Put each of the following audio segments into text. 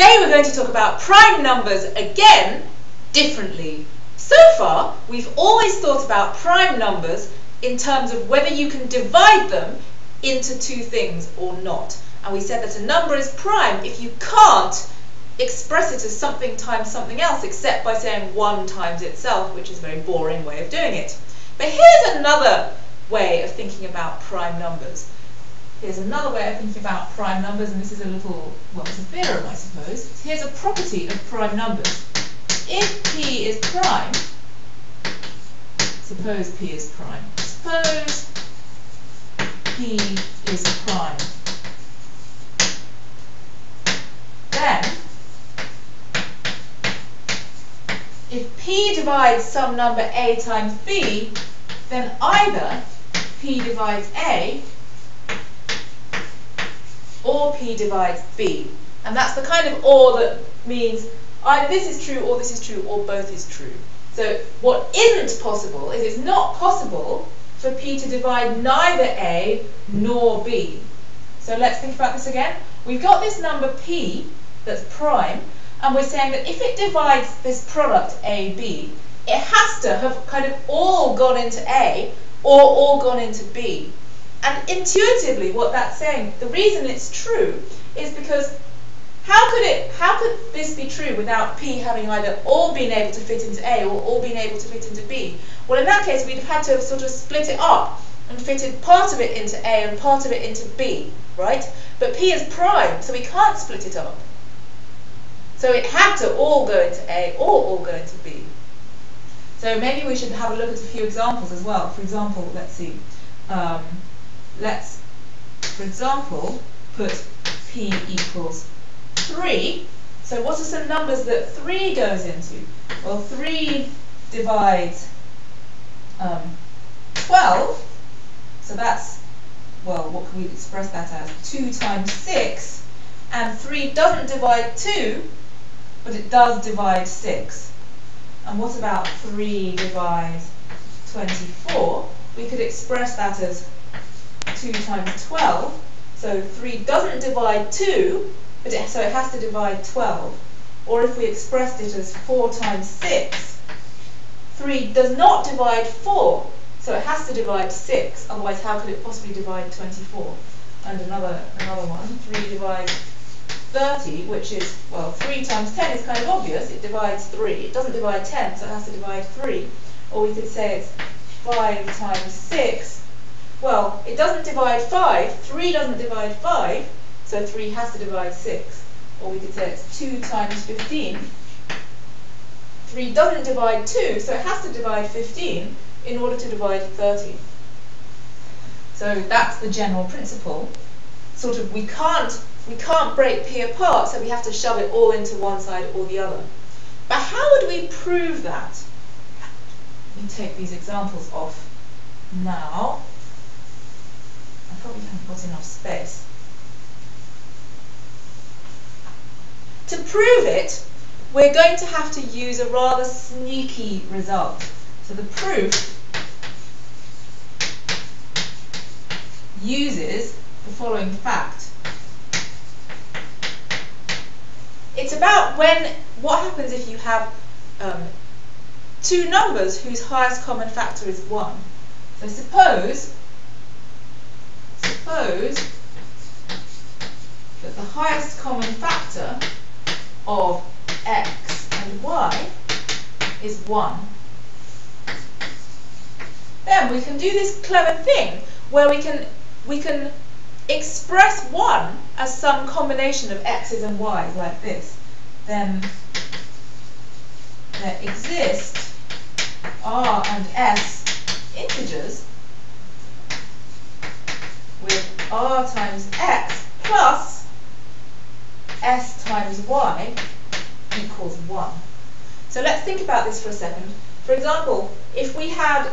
Today we're going to talk about prime numbers again, differently. So far, we've always thought about prime numbers in terms of whether you can divide them into two things or not. And we said that a number is prime if you can't express it as something times something else except by saying 1 times itself, which is a very boring way of doing it. But here's another way of thinking about prime numbers. Here's another way of thinking about prime numbers, and this is a little, well, it's a theorem, I suppose. Here's a property of prime numbers. If p is prime, suppose p is prime, suppose p is prime, then if p divides some number a times b, then either p divides a or P divides B. And that's the kind of or that means either this is true or this is true or both is true. So what isn't possible is it's not possible for P to divide neither A nor B. So let's think about this again. We've got this number P that's prime, and we're saying that if it divides this product AB, it has to have kind of all gone into A or all gone into B. And intuitively, what that's saying, the reason it's true is because how could it, how could this be true without P having either all been able to fit into A or all been able to fit into B? Well, in that case, we'd have had to have sort of split it up and fitted part of it into A and part of it into B, right? But P is prime, so we can't split it up. So it had to all go into A or all go into B. So maybe we should have a look at a few examples as well. For example, let's see. Um, let's, for example, put p equals 3. So what are some numbers that 3 goes into? Well, 3 divides um, 12. So that's, well, what can we express that as? 2 times 6. And 3 doesn't divide 2, but it does divide 6. And what about 3 divides 24? We could express that as 2 times 12. So 3 doesn't divide 2, but it, so it has to divide 12. Or if we expressed it as 4 times 6, 3 does not divide 4, so it has to divide 6. Otherwise, how could it possibly divide 24? And another, another one, 3 divides 30, which is, well, 3 times 10 is kind of obvious. It divides 3. It doesn't divide 10, so it has to divide 3. Or we could say it's 5 times 6, well, it doesn't divide 5. 3 doesn't divide 5, so 3 has to divide 6. Or we could say it's 2 times 15. 3 doesn't divide 2, so it has to divide 15 in order to divide 30. So that's the general principle. Sort of, we can't, we can't break P apart, so we have to shove it all into one side or the other. But how would we prove that? Let me take these examples off now probably haven't got enough space. To prove it, we're going to have to use a rather sneaky result. So the proof uses the following fact. It's about when, what happens if you have um, two numbers whose highest common factor is 1. So suppose suppose that the highest common factor of x and y is 1. Then we can do this clever thing where we can, we can express 1 as some combination of x's and y's like this. Then there exist r and s integers with r times x plus s times y equals 1. So let's think about this for a second. For example, if we had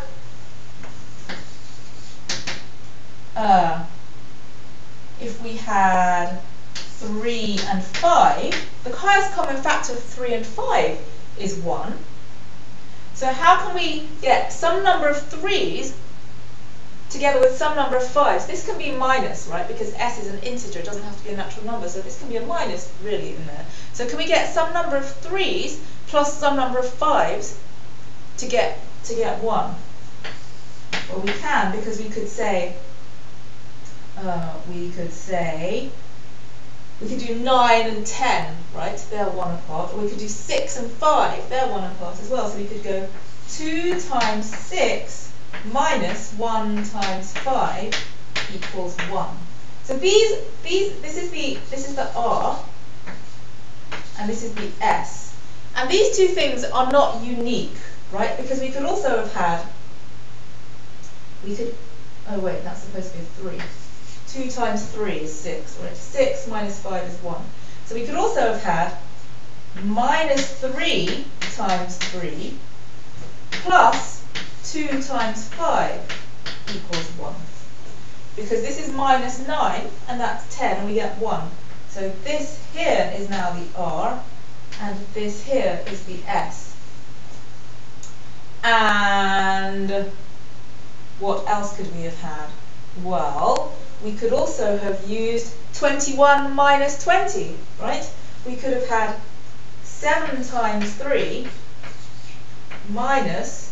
uh, if we had 3 and 5, the highest common factor of 3 and 5 is 1. So how can we get some number of 3's together with some number of 5s. This can be minus, right, because s is an integer, it doesn't have to be a natural number, so this can be a minus, really, in there. So can we get some number of 3s plus some number of 5s to get, to get 1? Well, we can, because we could say, uh, we could say, we could do 9 and 10, right, they're 1 apart, or we could do 6 and 5, they're 1 apart as well, so we could go 2 times 6 minus 1 times 5 equals 1. So these, these, this is the, this is the R, and this is the S. And these two things are not unique, right? Because we could also have had, we could, oh wait, that's supposed to be a 3. 2 times 3 is 6, right? 6 minus 5 is 1. So we could also have had minus 3 times 3 plus 2 times 5 equals 1. Because this is minus 9, and that's 10, and we get 1. So this here is now the R, and this here is the S. And what else could we have had? Well, we could also have used 21 minus 20, right? We could have had 7 times 3 minus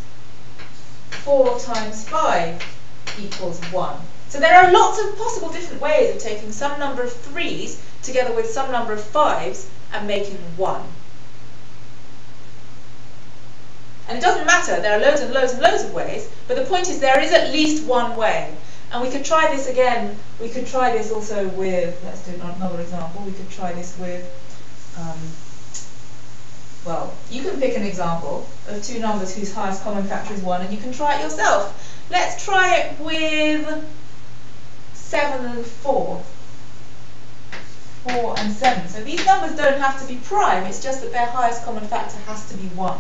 4 times 5 equals 1. So there are lots of possible different ways of taking some number of 3's together with some number of 5's and making 1. And it doesn't matter, there are loads and loads and loads of ways, but the point is there is at least one way. And we could try this again, we could try this also with, let's do another example, we could try this with um, well, you can pick an example of two numbers whose highest common factor is 1 and you can try it yourself. Let's try it with 7 and 4. 4 and 7. So these numbers don't have to be prime, it's just that their highest common factor has to be 1.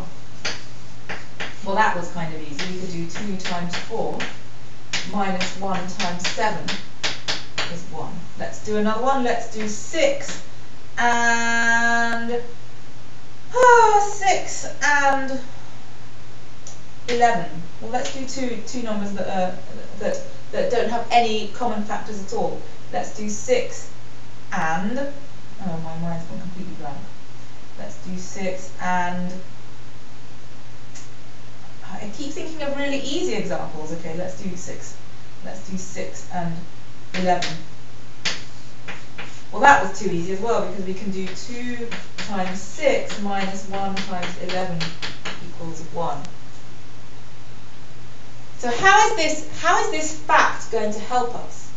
Well, that was kind of easy. We could do 2 times 4 minus 1 times 7 is 1. Let's do another one. Let's do 6 and Ah, 6 and 11. Well, let's do two, two numbers that, are, that, that don't have any common factors at all. Let's do 6 and, oh, my mind's gone completely blank. Let's do 6 and, I keep thinking of really easy examples. Okay, let's do 6. Let's do 6 and 11. Well, that was too easy as well because we can do 2 times 6 minus 1 times 11 equals 1. So how is this, how is this fact going to help us?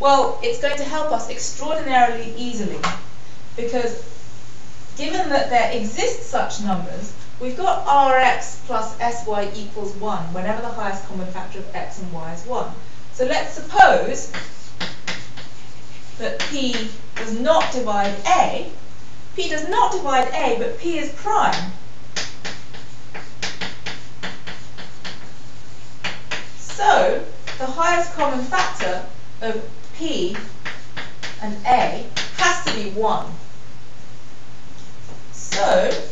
Well, it's going to help us extraordinarily easily because given that there exist such numbers, we've got rx plus sy equals 1 whenever the highest common factor of x and y is 1. So let's suppose that P does not divide A, P does not divide A, but P is prime. So, the highest common factor of P and A has to be 1. So,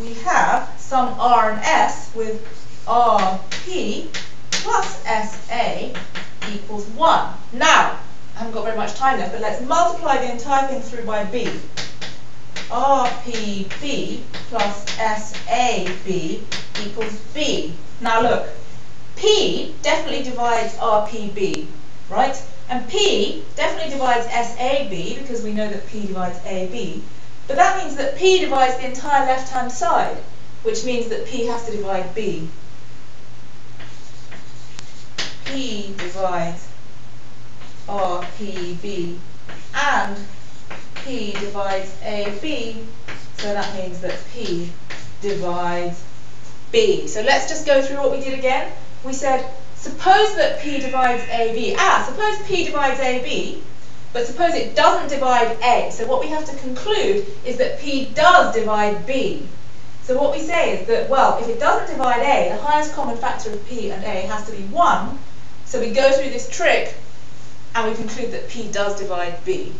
we have some R and S with RP plus SA equals 1. Now, I haven't got very much time left, but let's multiply the entire thing through by b. RPB plus SAB equals B. Now look, P definitely divides RPB, right? And P definitely divides SAB because we know that P divides AB. But that means that P divides the entire left-hand side, which means that P has to divide B. P divides RPB and P divides AB, so that means that P divides B. So let's just go through what we did again. We said, suppose that P divides AB. Ah, suppose P divides AB, but suppose it doesn't divide A. So what we have to conclude is that P does divide B. So what we say is that, well, if it doesn't divide A, the highest common factor of P and A has to be 1. So we go through this trick and we conclude that P does divide B.